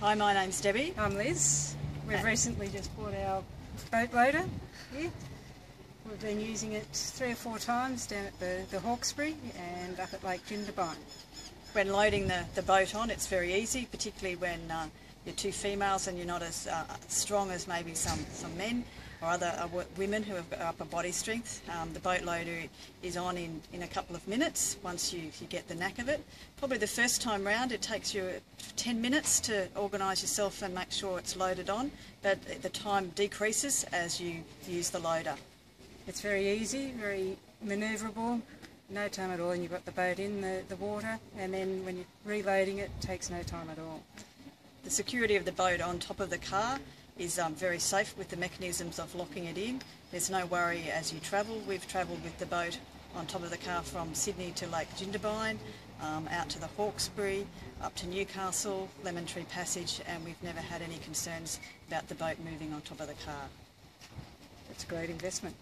Hi, my name's Debbie. I'm Liz. We've recently just bought our boat loader here. We've been using it three or four times down at the, the Hawkesbury and up at Lake Jindabyne. When loading the, the boat on, it's very easy, particularly when uh, you're two females and you're not as uh, strong as maybe some, some men or other uh, women who have got upper body strength. Um, the boat loader is on in, in a couple of minutes once you, you get the knack of it. Probably the first time round it takes you 10 minutes to organise yourself and make sure it's loaded on, but the time decreases as you use the loader. It's very easy, very manoeuvrable, no time at all, and you've got the boat in the, the water, and then when you're reloading it, it takes no time at all. The security of the boat on top of the car is um, very safe with the mechanisms of locking it in. There's no worry as you travel. We've travelled with the boat on top of the car from Sydney to Lake Jindabyne, um, out to the Hawkesbury, up to Newcastle, Lemon Tree Passage, and we've never had any concerns about the boat moving on top of the car. It's a great investment.